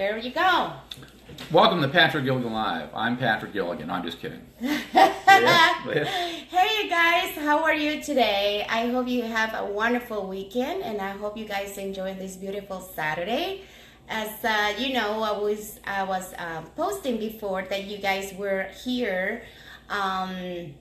There you go. Welcome to Patrick Gilligan Live. I'm Patrick Gilligan. I'm just kidding. hey guys, how are you today? I hope you have a wonderful weekend and I hope you guys enjoy this beautiful Saturday. As uh, you know, I was I was um, posting before that you guys were here um,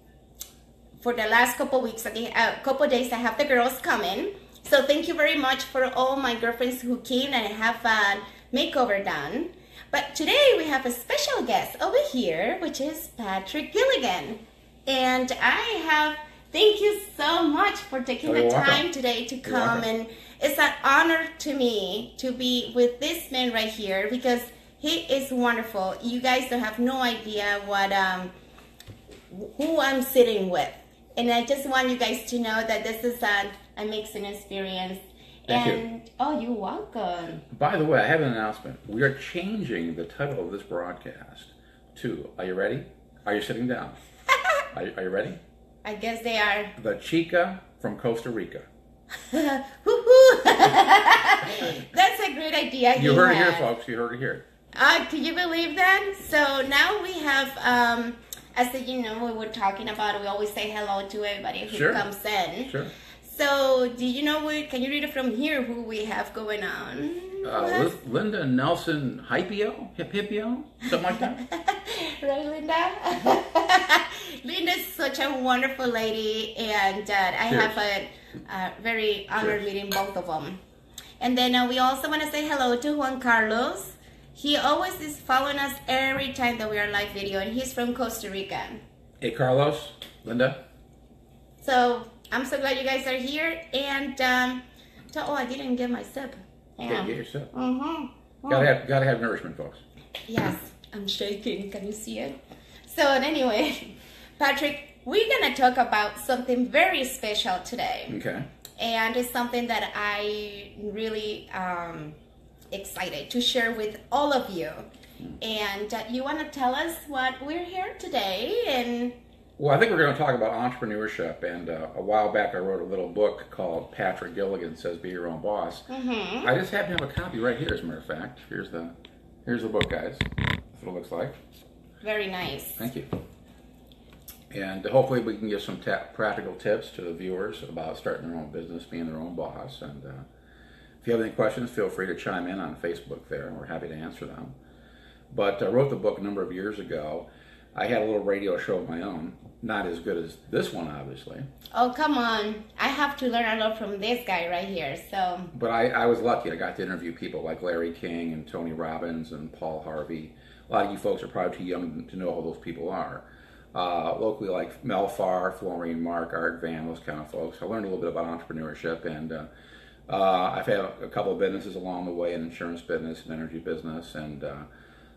for the last couple weeks. I think a uh, couple days I have the girls coming. So thank you very much for all my girlfriends who came and have a makeover done. But today we have a special guest over here, which is Patrick Gilligan. And I have, thank you so much for taking oh, the time today to come. And it's an honor to me to be with this man right here because he is wonderful. You guys don't have no idea what, um, who I'm sitting with. And I just want you guys to know that this is an amazing experience Thank and, you. Oh, you're welcome. By the way, I have an announcement. We are changing the title of this broadcast to, are you ready? Are you sitting down? are, you, are you ready? I guess they are. The Chica from Costa Rica. That's a great idea. You, heard it here, folks. You heard it here. Uh, can you believe that? So now we have, um, as you know, we were talking about, we always say hello to everybody who sure. comes in. Sure. So, do you know what? Can you read it from here? Who we have going on? Uh, Linda Nelson Hypio, Hipio, something like that. right, Linda. Linda's such a wonderful lady, and uh, I Cheers. have a, a very honored Cheers. meeting both of them. And then uh, we also want to say hello to Juan Carlos. He always is following us every time that we are live video, and he's from Costa Rica. Hey, Carlos, Linda. So I'm so glad you guys are here. And um, to, oh, I didn't get my sip. Yeah, get your sip. Mm-hmm. Gotta have, gotta have nourishment, folks. Yes, I'm shaking. Can you see it? So anyway, Patrick, we're gonna talk about something very special today. Okay. And it's something that I really um, excited to share with all of you. Hmm. And uh, you want to tell us what we're here today and well, I think we're going to talk about entrepreneurship. And uh, a while back, I wrote a little book called Patrick Gilligan Says Be Your Own Boss. Mm-hmm. I just happen to have a copy right here, as a matter of fact. Here's the here's the book, guys. That's what it looks like. Very nice. Thank you. And hopefully, we can give some ta- practical tips to the viewers about starting their own business, being their own boss. And uh, if you have any questions, feel free to chime in on Facebook there, and we're happy to answer them. But I wrote the book a number of years ago. I had a little radio show of my own not as good as this one, obviously. Oh, come on. I have to learn a lot from this guy right here, so. But I, I was lucky. I got to interview people like Larry King and Tony Robbins and Paul Harvey. A lot of you folks are probably too young to know who those people are. Uh, locally, like Mel Farr, Florine Mark, Art Van, those kind of folks. I learned a little bit about entrepreneurship, and uh, uh, I've had a, couple of businesses along the way, an insurance business, an energy business, and uh,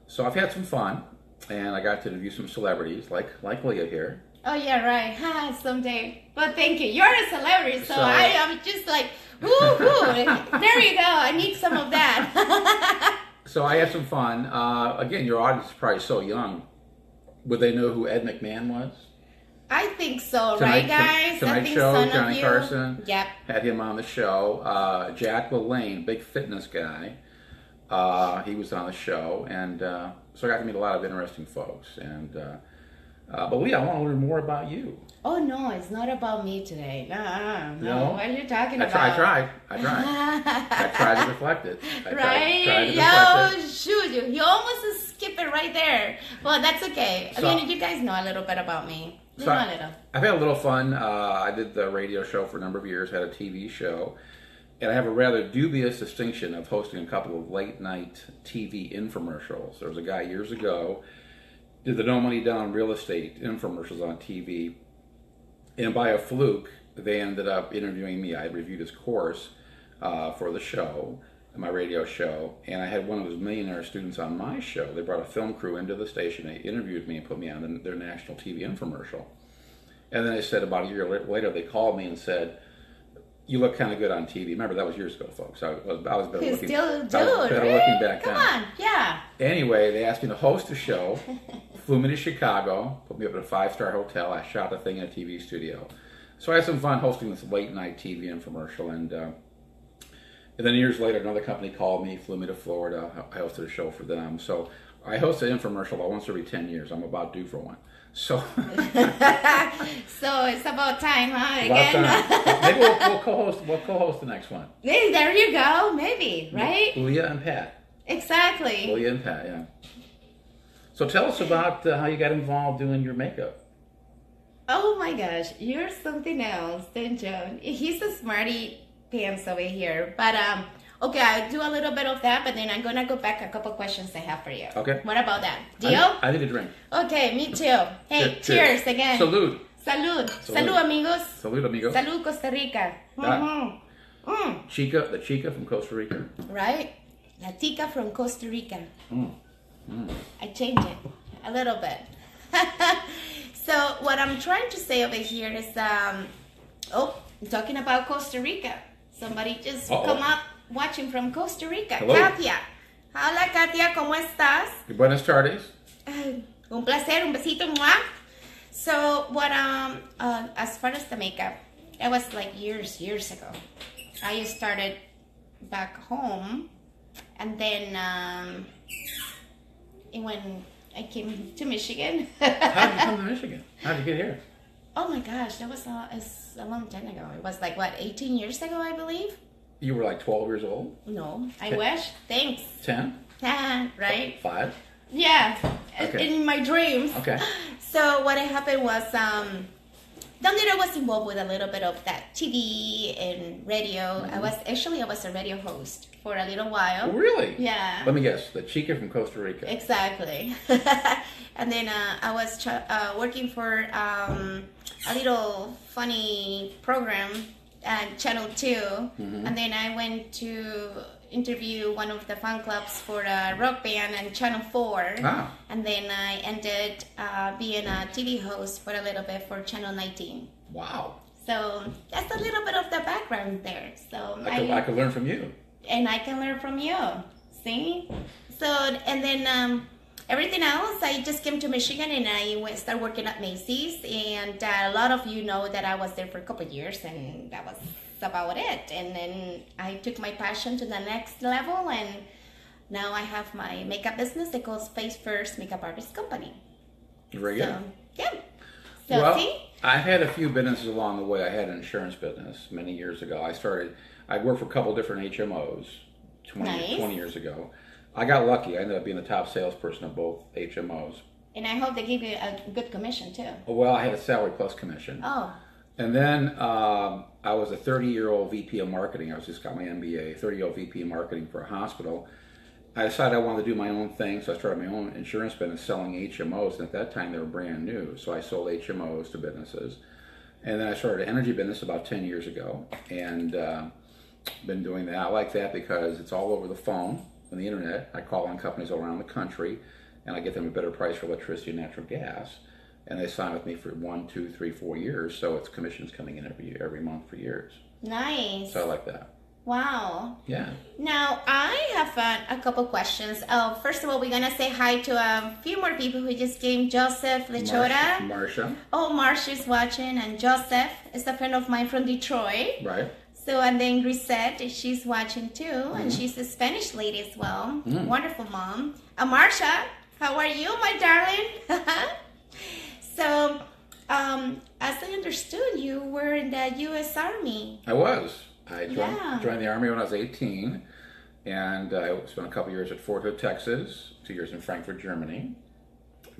so I've had some fun. And I got to interview some celebrities, like like Leah here. Oh yeah, right. Ha, someday. But thank you. You're a celebrity, so, so I am just like, woo hoo. there you go. I need some of that. so I had some fun. Uh, again, your audience is probably so young. Would they know who Ed McMahon was? I think so, tonight, right, guys? Tonight Show, Johnny Carson. Yep. Had him on the show. Uh, Jack LaLanne, big fitness guy. Uh, he was on the show, and uh, so I got to meet a lot of interesting folks. And uh, uh, but Lee, I want to learn more about you. Oh no, it's not about me today. No, no. no? What are you talking I about? Try, I tried. I tried. I tried to deflect it. I right? Tried, tried Yo, shoot you! You almost skip it right there. Well, that's okay. So, I mean, you guys know a little bit about me. You so know a little. I've had a little fun. Uh, I did the radio show for a number of years. Had a TV show. And I have a rather dubious distinction of hosting a couple of late night TV infomercials. There was a guy years ago did the No Money Down real estate infomercials on TV. And by a fluke, they ended up interviewing me. I reviewed his course uh, for the show, my radio show, and I had one of his millionaire students on my show. They brought a film crew into the station. They interviewed me and put me on the, their national TV infomercial. And then they said about a year later, they called me and said, you look kind of good on TV. Remember that was years ago, folks. I was, I was better looking. Still, dude, better really? looking back Come then. on, yeah. Anyway, they asked me to host a show. flew me to Chicago, put me up at a five star hotel. I shot the thing in a TV studio. So I had some fun hosting this late night TV infomercial, and uh, And then years later, another company called me, flew me to Florida. I hosted a show for them. So I host an infomercial about once every 10 years. I'm about due for one. So, so it's about time, huh? Again. time. maybe we'll, we'll co-host. We'll co-host the next one. Hey, there you go. Maybe, right? Leah and Pat. Exactly. Leah and Pat. Yeah. So tell us about uh, how you got involved doing your makeup. Oh my gosh, you're something else, then Joan. He's a smarty pants over here. But um okay, I'll do a little bit of that, but then I'm gonna go back a couple questions I have for you. Okay. What about that? Deal? need, I need a drink. Okay, me too. Hey, Cheers. cheers, again. Salud. Salud. Salud. Salud, amigos. Salud, amigos. Salud, Costa Rica. Mhm. Mm, Chica, the Chica from Costa Rica. right? La tica from Costa Rica. Mm. Mm. I changed it a little bit. so what I'm trying to say over here is, um, oh, I'm talking about Costa Rica. Somebody just Uh-oh. come up watching from Costa Rica. Hello. Katia. Hola, Katia, ¿cómo estás? Buenas tardes. Ay, Un placer, un besito, muah. So what um uh, as far as the makeup, it was like years, years ago. I started back home, and then um, when I came to Michigan. How did you come to Michigan? How did you get here? oh my gosh, that was a, a long time ago. It was like what, 18 years ago, I believe. You were like 12 years old? No, I Okay. wish. Thanks. 10? right? 5? Yeah, Okay. in my dreams. Okay. So what happened was, um, Little was involved with a little bit of that TV and radio. I was actually I was a radio host for a little while. Really? Yeah. Let me guess. The Chica from Costa Rica. Exactly. and then uh, I was ch- uh, working for um, a little funny program at Channel 2. Mm-hmm. And then I went to interview one of the fan clubs for a rock band on Channel 4. Ah. And then I ended uh, being a TV host for a little bit for Channel 19. Wow. So that's a little bit of the background there. So I could, I could learn from you. and I can learn from you. See? So, and then um, everything else, I just came to Michigan and I went start working at Macy's. And uh, a lot of you know that I was there for a couple of years, and that was about it. And then I took my passion to the next level, and now I have my makeup business that goes Face First Makeup Artist Company. Very good. Yeah. So, well, see? I've had a few businesses along the way. I had an insurance business many years ago. I started, I worked for a couple different HMOs 20, Nice. 20 years ago. I got lucky. I ended up being the top salesperson of both HMOs. And I hope they give you a good commission too. Well, I had a salary plus commission. Oh, And then um, I was a 30 year old VP of marketing. I was just got my MBA, 30 year old VP of marketing for a hospital. I decided I wanted to do my own thing, so I started my own insurance business selling HMOs. And at that time, they were brand new, so I sold HMOs to businesses. And then I started an energy business about 10 years ago, and uh, been doing that. I like that because it's all over the phone and the internet. I call on companies all around the country, and I get them a better price for electricity and natural gas. And they sign with me for one, two, three, four years, so it's commissions coming in every every month for years. nice. So I like that. Wow. Yeah. Now, I have uh, a couple questions. Uh, first of all, we're going to say hi to a few more people who just came. Joseph Lechora. Marsha, Oh, Marsha is watching, and Joseph is a friend of mine from Detroit. right? So, and then Grisette, she's watching too, Mm-hmm. and she's a Spanish lady as well. Wonderful mom. Marcia, how are you, my darling? so, um, as I understood, you were in the U.S. Army. I was. I joined, Yeah. joined the army when I was 18, and I spent a couple years at Fort Hood, Texas, two years in Frankfurt, Germany.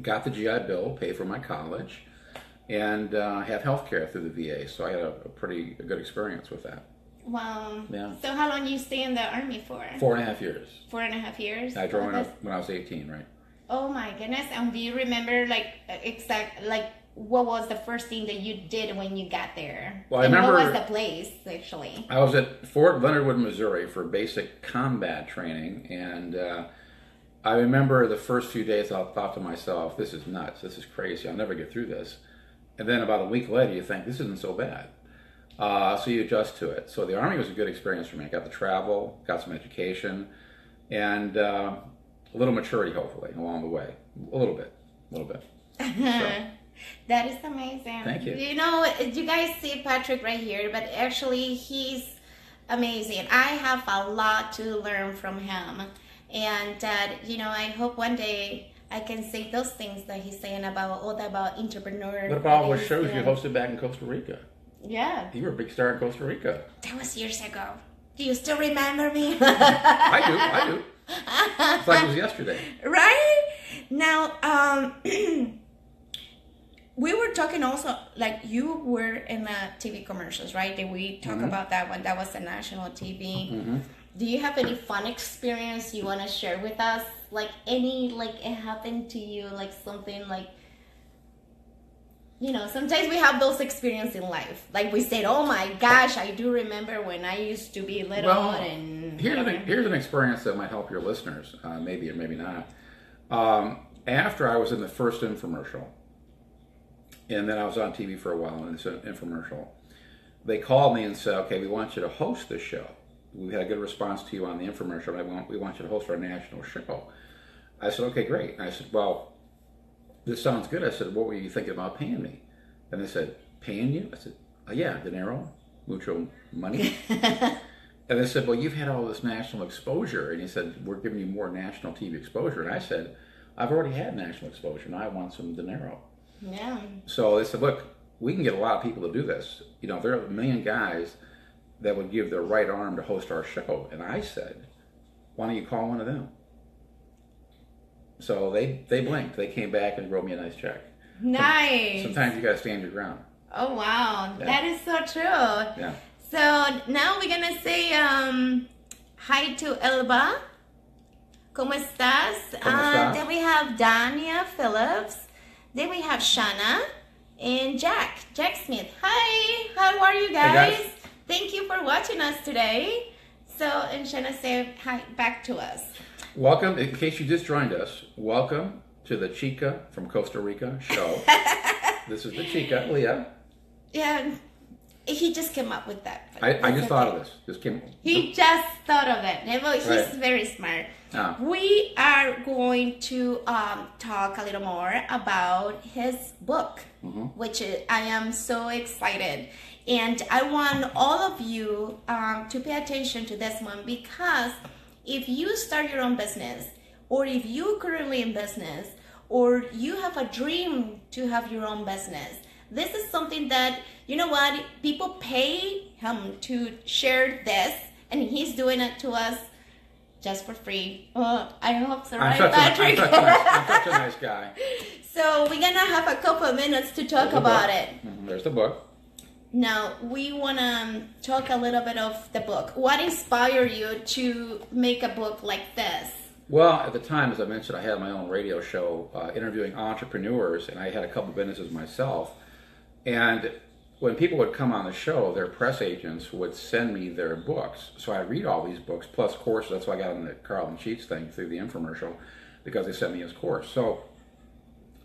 Got the GI Bill, paid for my college, and uh, have health care through the VA. So I had a, a pretty good experience with that. Wow. Yeah. So, how long you stay in the army for? Four and a half years. Four and a half years. I joined when Oh, when I was 18, right? Oh my goodness! And do you remember like exact like what was the first thing that you did when you got there? Well, I and remember- what was the place actually? I was at Fort Leonard Wood, Missouri for basic combat training, and uh, I remember the first few days I thought to myself, this is nuts, this is crazy, I'll never get through this. And then about a week later, you think, this isn't so bad. Uh, so you adjust to it. So the Army was a good experience for me. I got to travel, got some education, and uh, a little maturity, hopefully, along the way. A little bit, a little bit. that is amazing. Thank you. You know, you guys see Patrick right here, but actually he's amazing. I have a lot to learn from him, and uh, you know, I hope one day I can say those things that he's saying about all that about entrepreneur. What about all the things, shows you hosted back in Costa Rica? Yeah, You were a big star in Costa Rica. that was years ago. Do you still remember me? I do, I do. It's like it was yesterday. right now um we were talking also like you were in the tv commercials right did we talk Mhm. about that one that was the national tv hmm do you have any fun experience you want to share with us like any like it happened to you like something like you know sometimes we have those experiences in life like we said oh my gosh i do remember when i used to be little Well, and Here's an, here's an experience that might help your listeners, uh, maybe or maybe not. Um, after I was in the first infomercial, and then I was on TV for a while in this infomercial, they called me and said, "Okay, we want you to host this show. We had a good response to you on the infomercial, I want, we want you to host our national show." I said, "Okay, great." And I said, "Well, this sounds good." I said, "What were you thinking about paying me?" And they said, "Paying you?" I said, oh, "Yeah, dinero, mucho money." And they said, Well, you've had all this national exposure. And he said, We're giving you more national TV exposure. And I said, I've already had national exposure. Now I want some dinero. yeah So they said, Look, we can get a lot of people to do this. You know, there are a million guys that would give their right arm to host our show. And I said, Why don't you call one of them? So they, they blinked. They came back and wrote me a nice check. nice Sometimes you got to stand your ground. Oh wow, Yeah. that is so true. Yeah. So now we're gonna say um, hi to Elba. ¿Cómo estás? ¿Cómo Uh, then we have Dania Phillips. Then we have Shana and Jack. Jack Smith. Hi, how are you guys? guys. Thank you for watching us today. So and Shana say hi back to us. Welcome, in case you just joined us, welcome to the Chica from Costa Rica show. this is the Chica, Leah. Yeah, he just came up with that. I, I just thought okay. of this. This came. He just thought of it. He's Right. very smart. Ah. We are going to um, talk a little more about his book, Mm-hmm. which is, I am so excited. And I want all of you um, to pay attention to this one because if you start your own business, or if you're currently in business, or you have a dream to have your own business, this is something that you know what people pay him to share this, and he's doing it to us just for free. Uh, I hope so, I'm right, such, a, I'm, Patrick? such a nice, I'm such a nice guy. so we're gonna have a couple of minutes to talk about book. it. Mhm, There's the book. Now we wanna talk a little bit of the book. What inspired you to make a book like this? Well, at the time, as I mentioned, I had my own radio show uh, interviewing entrepreneurs, and I had a couple businesses myself. And when people would come on the show, their press agents would send me their books. So I read all these books plus courses. That's why I got on the Carlton Sheets thing through the infomercial because they sent me his course. So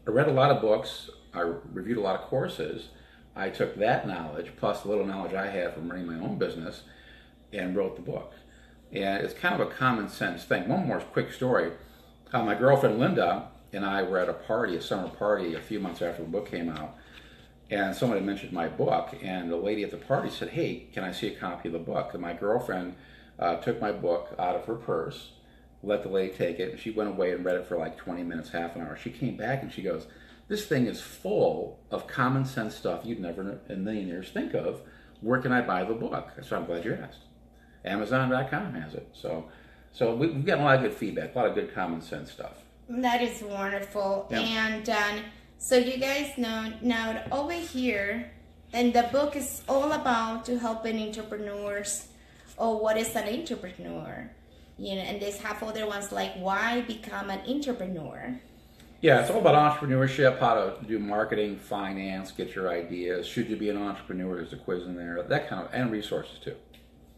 I read a lot of books. I reviewed a lot of courses. I took that knowledge plus the little knowledge I had from running my own business and wrote the book. And it's kind of a common sense thing. One more quick story. Uh, my girlfriend Linda and I were at a party, a summer party, a few months after the book came out. And someone had mentioned my book, and the lady at the party said, Hey, can I see a copy of the book? And my girlfriend uh, took my book out of her purse, let the lady take it, and she went away and read it for like 20 minutes, half an hour. She came back and she goes, This thing is full of common sense stuff you'd never in a million years think of. Where can I buy the book? So I'm glad you asked. Amazon.com has it. So, so we- we've gotten a lot of good feedback, a lot of good common sense stuff. That is wonderful. Yeah. And um, so you guys know now over here, and the book is all about to helping entrepreneurs or what is an entrepreneur. You know, and there's half other ones like why become an entrepreneur. Yeah, it's all about entrepreneurship, how to do marketing, finance, get your ideas. Should you be an entrepreneur? There's a quiz in there, that kind of, and resources too.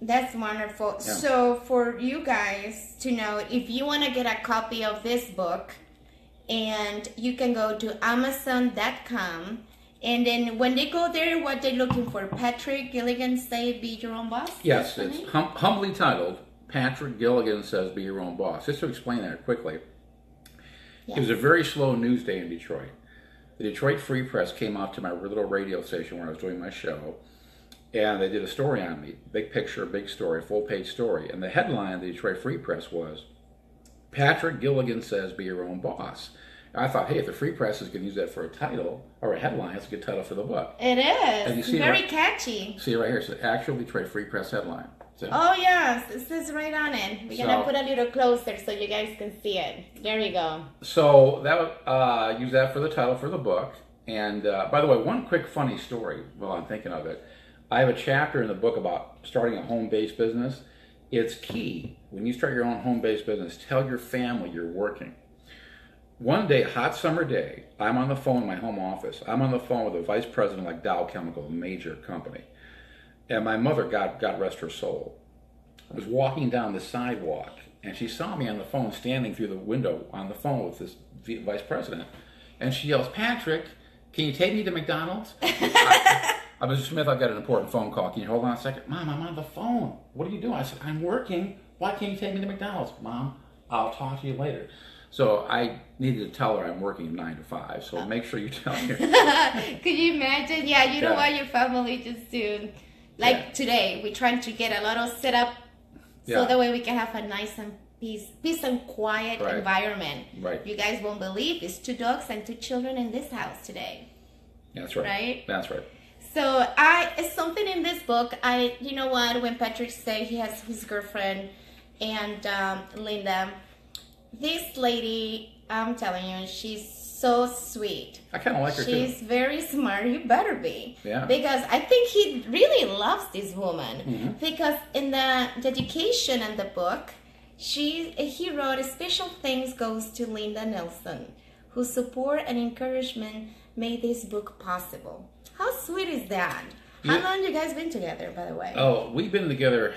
That's wonderful. Yeah. So for you guys to know, if you want to get a copy of this book, and you can go to Amazon.com. And then when they go there, what they're looking for, Patrick Gilligan say, "Be your own boss." Yes, it's hum- humbly titled Patrick Gilligan Says Be Your Own Boss. Just to explain that quickly, it was a very slow news day in Detroit. The Detroit Free Press came out to my little radio station where I was doing my show, and they did a story on me, big picture, big story, full page story, and the headline of the Detroit Free Press was, "Patrick Gilligan says be your own boss." I thought, hey, if the Free Press is going to use that for a title or a headline, it's a good title for the book. It is. And you see it very right- catchy. See right here, it's the actual Detroit Free Press headline. So, Oh yes, it says right on it. We're So- gonna put a little closer so you guys can see it. There you go. so that uh, use that for the title for the book. And uh, by the way, one quick funny story while I'm thinking of it. I have a chapter in the book about starting a home-based business. It's key when you start your own home-based business. Tell your family you're working. One day, hot summer day, I'm on the phone in my home office. I'm on the phone with a vice president like Dow Chemical, a major company. And my mother, God, God rest her soul, was walking down the sidewalk and she saw me on the phone standing through the window on the phone with this vice president. And she yells, Patrick, can you take me to McDonald's? I, I, Mr. Smith, I've got an important phone call. Can you hold on a second? Mom, I'm on the phone. What are you doing? I said, I'm working. Why can't you take me to McDonald's? Mom, I'll talk to you later. So I needed to tell her I'm working nine to five. So oh. make sure you tell her. Could you imagine? Yeah, you don't Yeah. want your family just to, like Yeah. today, we're trying to get a lot of setup so Yeah. that way we can have a nice and peace, peace and quiet Right. environment. Right. You guys won't believe it's two dogs and two children in this house today. That's right. Right? That's right. So I it's something in this book. I you know what when Patrick said he has his girlfriend and um, Linda, this lady I'm telling you she's so sweet. I kind of like her too. She's very smart. You better be. Yeah. Because I think he really loves this woman. Mm-hmm. Because in the dedication and the book, she he wrote a special thanks goes to Linda Nelson, whose support and encouragement made this book possible. How sweet is that? How Yeah. long you guys been together, by the way? Oh, we've been together.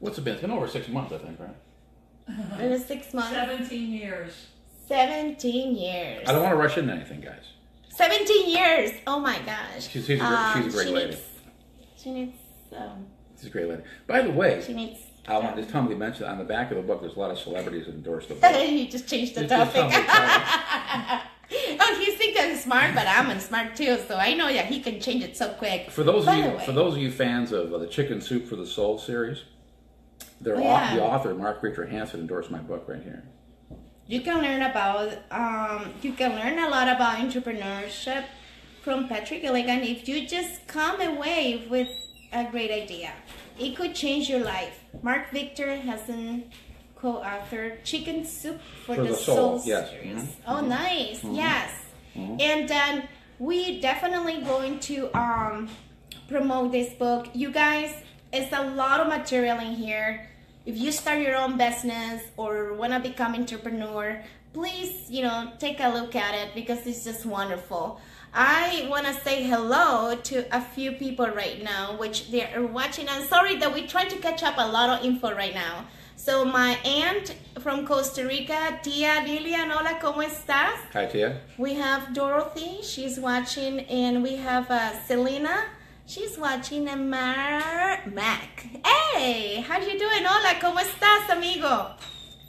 What's it been? It's been over six months, I think, right? It was six months. 17 years. Seventeen years. I don't want to rush into anything, guys. 17 years. Oh my gosh. She's- she's a great- she's a great she lady. Needs, she needs. Um, is a great lady. By the way, she needs. I want to tell me mention on the back of the book. There's a lot of celebrities that endorse the book. you just changed the Just- just topic. tell oh, he thinks I'm smart, but I'm smart too. So I know that he can change it so quick. For those By of you, for those of you fans of uh, the Chicken Soup for the Soul series, their Oh, yeah. the author Mark Victor Hansen endorsed my book right here. You can learn about um, you can learn a lot about entrepreneurship from Patrick Gilligan if you just come away with a great idea. It could change your life. Mark Victor Hansen co-authored Chicken Soup for, For the, the Soul, Soul, yes. series. Mhm. Oh, nice. Yes. And then we definitely going to um, promote this book. You guys, it's a lot of material in here. If you start your own business or want to become entrepreneur, please, you know, take a look at it because it's just wonderful. I want to say hello to a few people right now, which they are watching. I'm sorry that we try to catch up a lot of info right now. So my aunt from Costa Rica, Tia Lilian, hola, ¿cómo estás? Hi, Tia. We have Dorothy, she's watching, and we have uh, Selena, she's watching, and Mar Mac. Hey, how you doing? Hola, ¿cómo estás, amigo?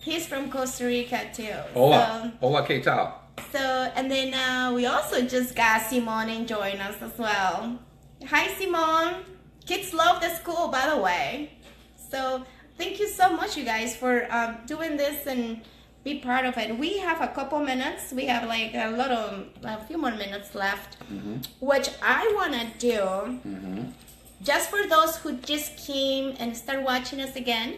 He's from Costa Rica too. Hola. Hola, ¿qué tal? So, so and then uh, we also just got Simone enjoying us as well. Hi, Simone. Kids love the school, by the way. So thank you so much, you guys, for um, doing this and be part of it. We have a couple minutes. We have like a little, a few more minutes left, which I want to do. Just for those who just came and start watching us again,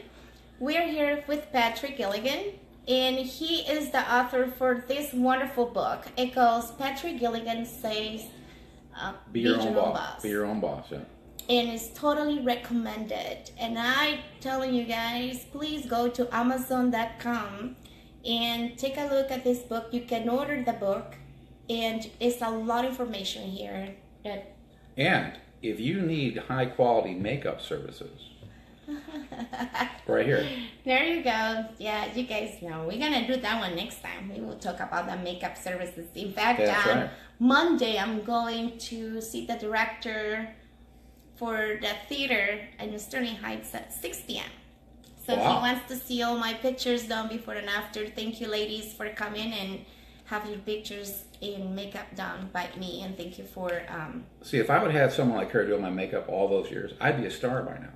we're here with Patrick Gilligan, and he is the author for this wonderful book. It goes Patrick Gilligan Says uh, Be your own boss. Be your own boss. Yeah. and it's totally recommended. And I telling you guys, please go to Amazon.com and take a look at this book. You can order the book, and it's a lot of information here. That And if you need high quality makeup services, right here. there you go. Yeah, you guys know we're gonna do that one next time. We will talk about the makeup services. In fact, That's on right. Monday I'm going to see the director for the theater in Sterling Heights at 6 p.m. So if Wow. he wants to see all my pictures done before and after, thank you ladies for coming and have your pictures in makeup done by me. And thank you for. Um, See, if I would have someone like her doing my makeup all those years, I'd be a star by now.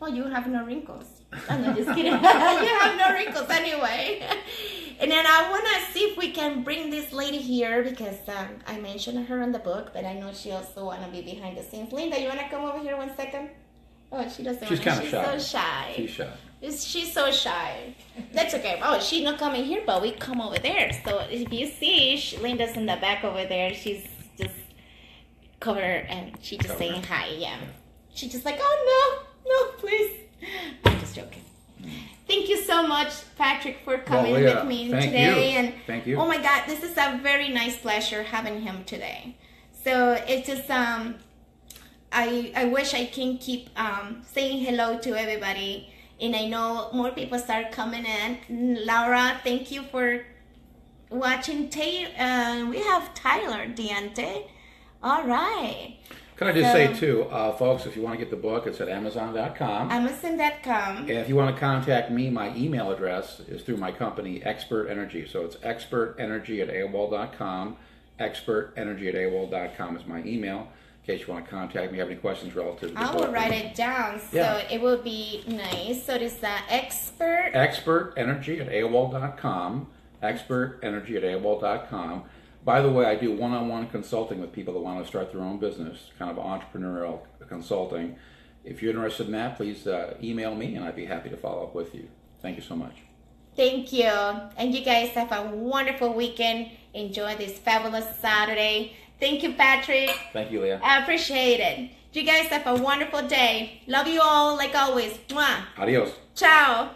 Well, you have no wrinkles. I'm not just kidding. you have no wrinkles anyway. and then I want to see if we can bring this lady here because um, I mentioned her in the book, but I know she also want to be behind the scenes. Linda, you want to come over here one second? Oh, she doesn't. She's kind of She's shy. so shy. She's shy. It's- She's so shy. That's okay. Oh, she's not coming here, but we come over there. So if you see, sh- Linda's in the back over there. She's just cover and she just Cover. saying hi. Yeah. She's just like, oh no, no, please. I'm just joking. Thank you so much, Patrick, for coming Well, with me thank today. you. And Thank you. Oh my God, this is a very nice pleasure having him today. So it's just um, I I wish I can keep um saying hello to everybody, and I know more people start coming in. Laura, thank you for watching. Tay, uh, we have Tyler Diante. All right, Can I just So- say too, uh, folks, if you want to get the book, it's at Amazon.com. Amazon.com. And if you want to contact me, my email address is through my company, Expert Energy. So it's expertenergy at AOL.com. Expertenergy at AOL.com is my email. In case you want to contact me, have any questions relative to the I will write it down so Yeah. it will be nice. So it is uh, expert. Expert energy at AOL.com. Expert energy at AOL.com. By the way, I do one on one consulting with people that want to start their own business, kind of entrepreneurial consulting. If you're interested in that, please uh, email me and I'd be happy to follow up with you. Thank you so much. Thank you. And you guys have a wonderful weekend. Enjoy this fabulous Saturday. Thank you, Patrick. Thank you, Leah. I appreciate it. You guys have a wonderful day. Love you all like always. Mwah. Adios. Ciao.